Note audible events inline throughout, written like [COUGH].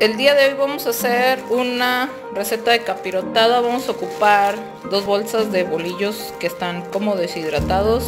el día de hoy vamos a hacer una receta de capirotada. Vamos a ocupar dos bolsas de bolillos que están como deshidratados.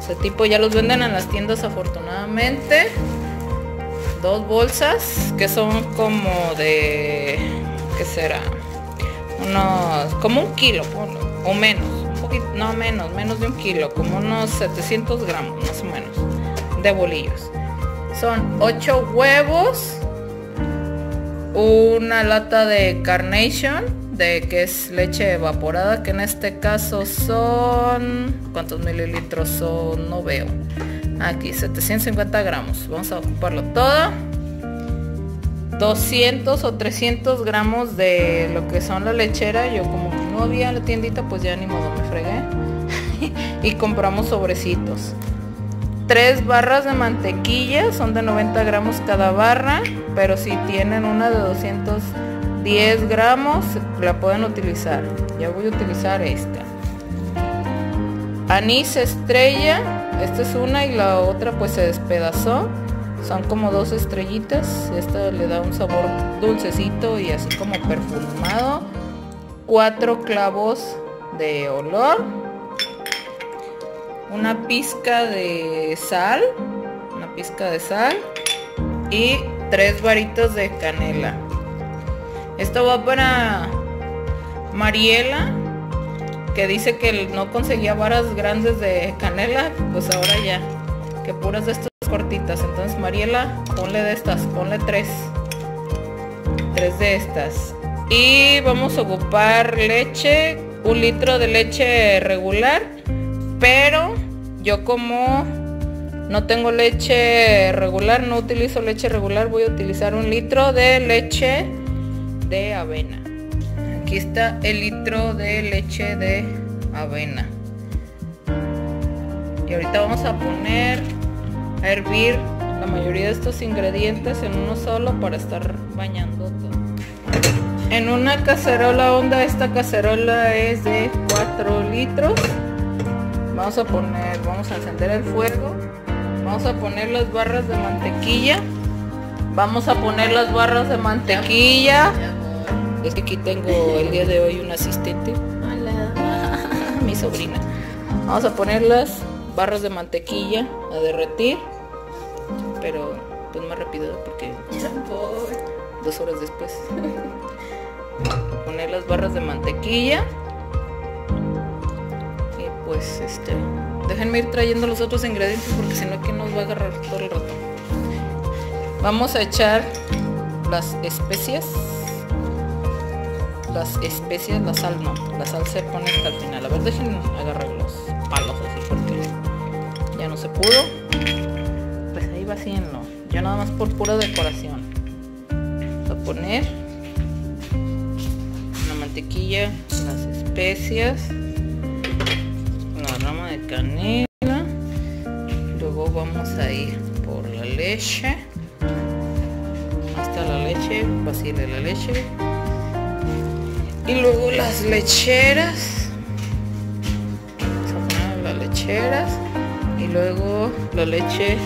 Ese tipo ya los venden en las tiendas afortunadamente. Dos bolsas que son como de... ¿Qué será? Unos... como un kilo o menos. Un poquito, no menos, menos de un kilo. Como unos 700 gramos más o menos de bolillos. Son 8 huevos una lata de Carnation, de que es leche evaporada, que en este caso son... ¿Cuántos mililitros son? No veo. Aquí, 750 gramos. Vamos a ocuparlo todo. 200 o 300 gramos de lo que son la lechera. Yo como no había la tiendita, pues ya ni modo me fregué. [LAUGHS] y compramos sobrecitos. Tres barras de mantequilla, son de 90 gramos cada barra, pero si tienen una de 210 gramos, la pueden utilizar. Ya voy a utilizar esta. Anís estrella, esta es una y la otra pues se despedazó. Son como dos estrellitas, esta le da un sabor dulcecito y así como perfumado. Cuatro clavos de olor una pizca de sal, una pizca de sal y tres varitos de canela. Esto va para Mariela, que dice que no conseguía varas grandes de canela, pues ahora ya, que puras de estas cortitas. Entonces Mariela, ponle de estas, ponle tres. Tres de estas. Y vamos a ocupar leche, un litro de leche regular pero yo como no tengo leche regular, no utilizo leche regular, voy a utilizar un litro de leche de avena. Aquí está el litro de leche de avena. Y ahorita vamos a poner a hervir la mayoría de estos ingredientes en uno solo para estar bañando todo. En una cacerola honda, esta cacerola es de 4 litros vamos a poner vamos a encender el fuego. Vamos a poner las barras de mantequilla. Vamos a poner las barras de mantequilla. Es que aquí tengo el día de hoy un asistente. Hola. [LAUGHS] Mi sobrina. Vamos a poner las barras de mantequilla a derretir. Pero pues más rápido porque dos horas después. [LAUGHS] Poner las barras de mantequilla pues este déjenme ir trayendo los otros ingredientes porque si no aquí nos va a agarrar todo el rato vamos a echar las especias. Las especias la sal no. La sal se pone hasta el final a ver déjenme agarrar los palos así porque ya no se pudo. Pues ahí va haciendo ya nada más por pura decoración. A poner la mantequilla las especias canela. Luego vamos a ir por la leche. Hasta la leche de la leche. Y luego las lecheras. Las lecheras. Y luego la leche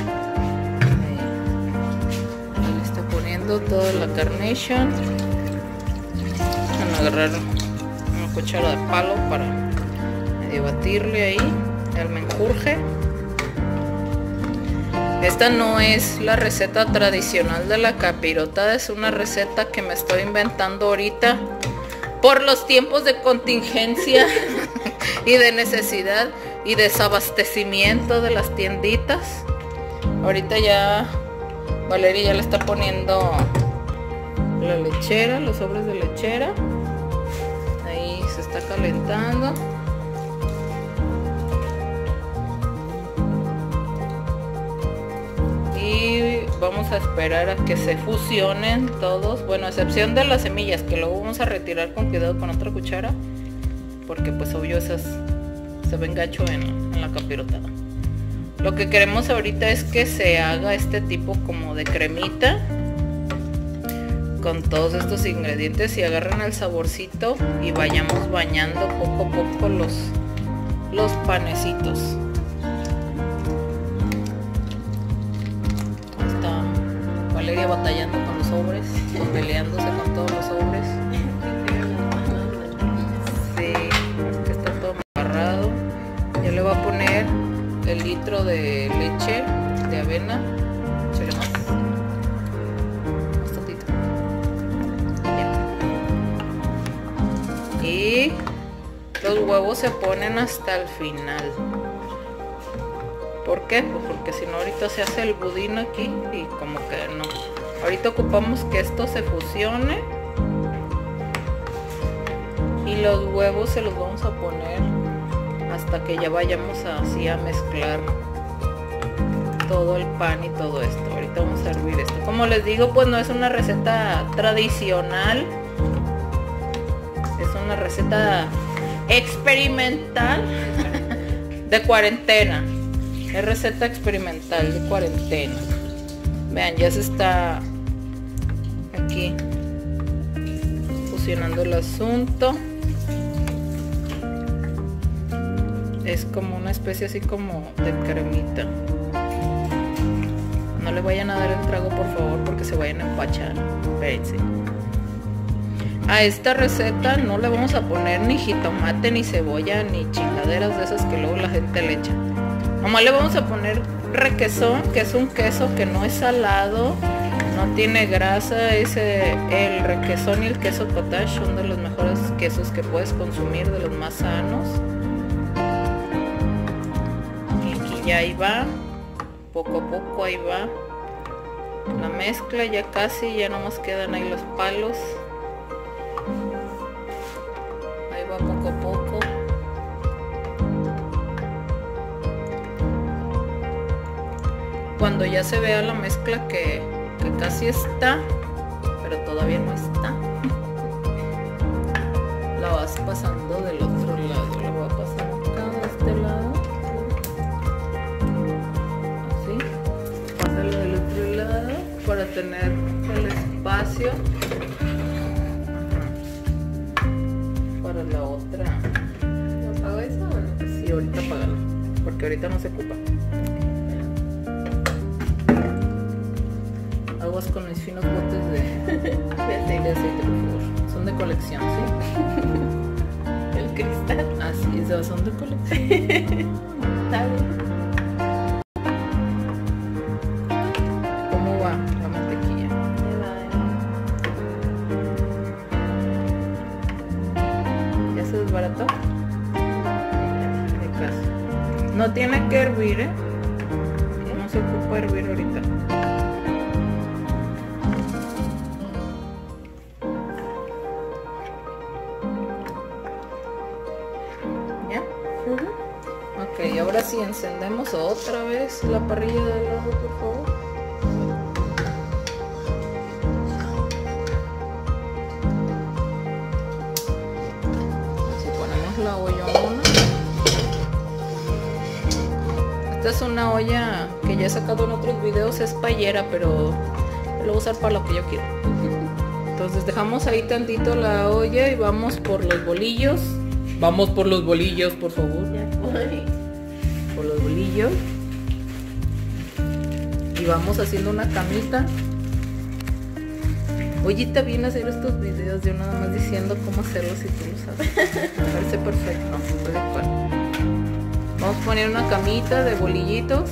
ahí está poniendo toda la carnation. Van a agarrar una cuchara de palo para medio batirle ahí el menjurje. Esta no es la receta tradicional de la capirota, es una receta que me estoy inventando ahorita por los tiempos de contingencia [LAUGHS] y de necesidad y desabastecimiento de las tienditas. Ahorita ya Valeria ya le está poniendo la lechera, los sobres de lechera. Ahí se está calentando. Vamos a esperar a que se fusionen todos, bueno, a excepción de las semillas que luego vamos a retirar con cuidado con otra cuchara, porque pues obvio esas se ven gacho en, en la capirotada. Lo que queremos ahorita es que se haga este tipo como de cremita con todos estos ingredientes y agarren el saborcito y vayamos bañando poco a poco los, los panecitos. Batallando con los sobres, peleándose con todos los sobres. Sí, está todo amarrado. Ya le voy a poner el litro de leche de avena. Échale. Y los huevos se ponen hasta el final. ¿Por qué? Pues porque si no ahorita se hace el budín aquí y como que no. Ahorita ocupamos que esto se fusione. Y los huevos se los vamos a poner hasta que ya vayamos así a mezclar todo el pan y todo esto. Ahorita vamos a hervir esto. Como les digo, pues no es una receta tradicional. Es una receta experimental [LAUGHS] de cuarentena. Es receta experimental de cuarentena. Vean, ya se está aquí fusionando el asunto. Es como una especie así como de cremita. No le vayan a dar el trago por favor porque se vayan a empachar. Espérense. A esta receta no le vamos a poner ni jitomate, ni cebolla, ni chingaderas de esas que luego la gente le echa. Nomás le vamos a poner requesón, que es un queso que no es salado, no tiene grasa. Es el requesón y el queso cottage son de los mejores quesos que puedes consumir, de los más sanos. Y aquí ya ahí va, poco a poco ahí va. La mezcla ya casi, ya nomás quedan ahí los palos. Ahí va poco a poco. Cuando ya se vea la mezcla que, que casi está, pero todavía no está, la vas pasando del otro lado. La voy a pasar acá de este lado. Así. Pásalo del otro lado para tener el espacio para la otra. ¿No pago eso o no? Sí, ahorita apágalo, porque ahorita no se ocupa. Aguas con mis finos botes de, [LAUGHS] De aceite. de aceite, por favor. Son de colección, ¿sí? [LAUGHS] El cristal. Así es, son de colección. [LAUGHS] Está. ¿Cómo va la mantequilla? ¿Ya se desbarató? De. No tiene que hervir, ¿eh? No se ocupa hervir ahorita. Sí encendemos otra vez la parrilla de lado, por favor. Así ponemos la ollona. Esta es una olla que ya he sacado en otros videos, es payera, pero lo voy a usar para lo que yo quiero. Entonces dejamos ahí tantito la olla y vamos por los bolillos. Vamos por los bolillos, por favor Y vamos haciendo una camita. Oye está bien hacer estos videos yo nada más diciendo cómo hacerlos si tú lo sabes. Me parece perfecto. [LAUGHS] Acuerdo. vamos a poner una camita de bolillitos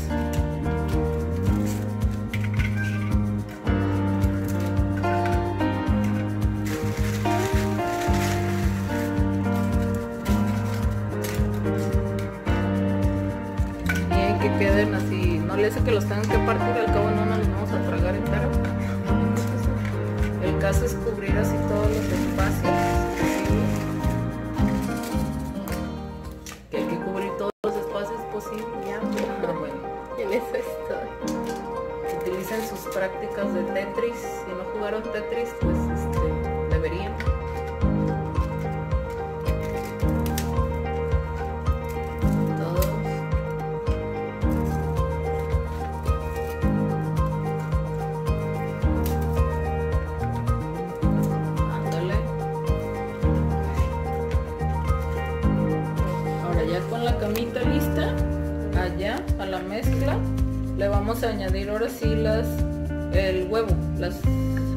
que queden así no le hace que los tengan que partir al cabo no nos los vamos a tragar entero. El caso es cubrir así todos los espacios. Que hay que cubrir todos los espacios posibles. Ya, Ah, bueno. En eso estoy. utilicen sus prácticas de Tetris si no jugaron Tetris pues vamos a añadir ahora sí las el huevo las,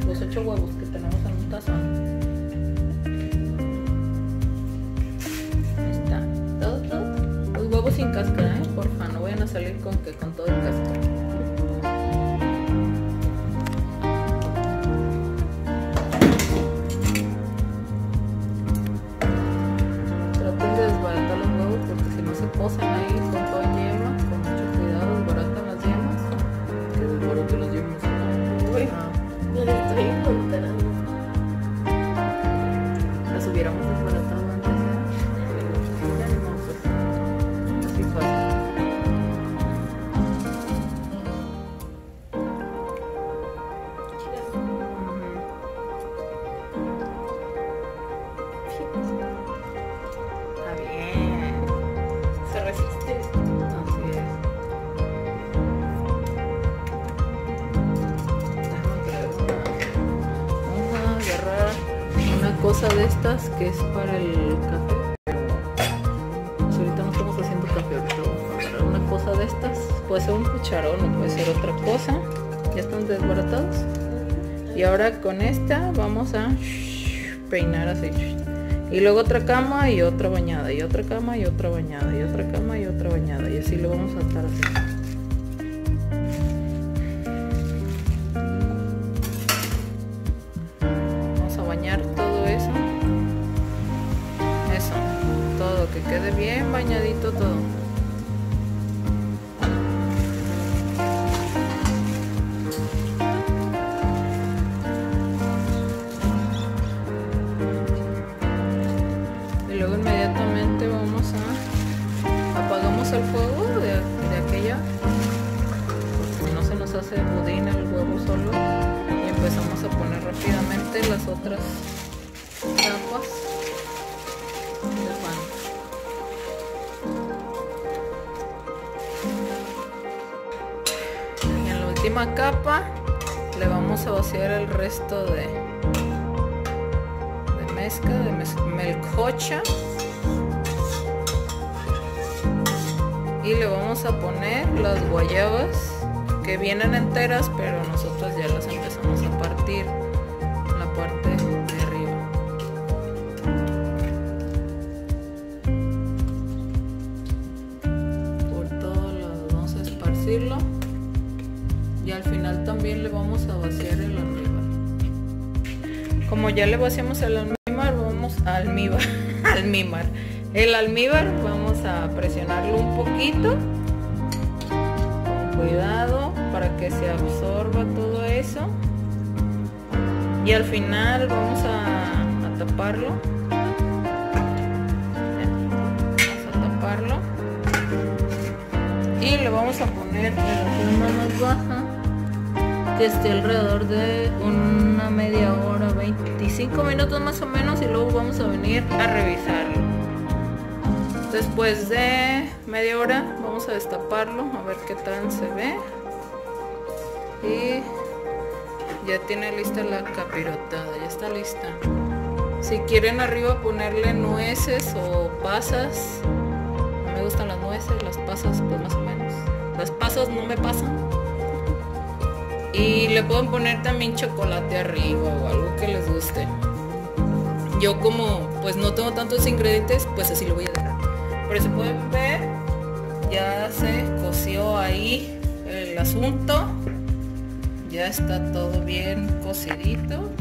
los ocho huevos que tenemos en un tazón. Ahí está. Todo. Los huevos sin cáscara, ¿eh? Porfa, no vayan a salir con que con todo el cáscara. Cosa de estas que es para el café. Pues ahorita no estamos haciendo café, ahorita una cosa de estas. Puede ser un cucharón o puede ser otra cosa. Ya están desbaratados. Y ahora con esta vamos a peinar así. Y luego otra cama y otra bañada. Y otra cama y otra bañada. Y otra cama y otra bañada. Y así lo vamos a estar. Todo. y luego inmediatamente vamos a apagamos el fuego de, aquella porque no se nos hace budín el huevo solo y empezamos a poner rápidamente las otras capa le vamos a vaciar el resto de mezcla, de melcocha. Y le vamos a poner las guayabas que vienen enteras, pero nosotros ya las Como ya le vaciamos el almíbar, vamos almíbar, [LAUGHS] almíbar. El almíbar vamos a presionarlo un poquito con cuidado para que se absorba todo eso. Y al final vamos a, taparlo. Vamos a taparlo. Y le vamos a poner en la más baja que esté alrededor de una media hora, 25 minutos más o menos y luego vamos a venir a revisarlo. Después de media hora vamos a destaparlo a ver qué tal se ve. Y ya tiene lista la capirotada, ya está lista. Si quieren arriba ponerle nueces o pasas, me gustan las nueces, las pasas pues más o menos. Las pasas no me pasan. Y le pueden poner también chocolate arriba o algo que les guste. Yo como pues no tengo tantos ingredientes, pues así lo voy a dejar. Pero si pueden ver, ya se coció ahí el asunto. Ya está todo bien cocidito.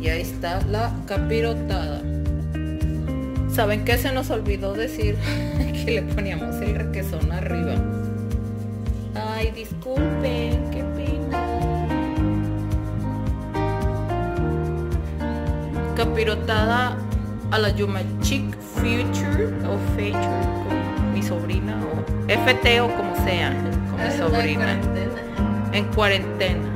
Y ahí está la capirotada. ¿Saben qué se nos olvidó decir? [LAUGHS] que le poníamos el requesón arriba. Ay, disculpen, Capirotada a la Yuma Chick Future o Feature con mi sobrina o FT o como sea, con mi sobrina cuarentena. en cuarentena.